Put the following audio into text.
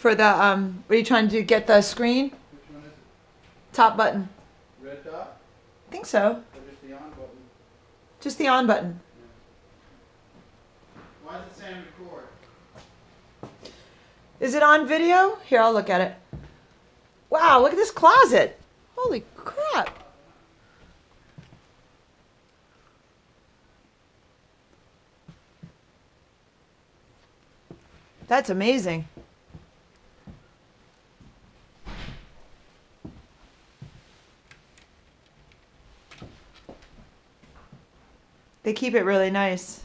For the um, are you trying to do get the screen? Which one is it? Top button. Red dot I think so. or just the on button? Just the on button. Why does it say on record? Is it on video? Here, I'll look at it. Wow, look at this closet. Holy crap. That's amazing. They keep it really nice.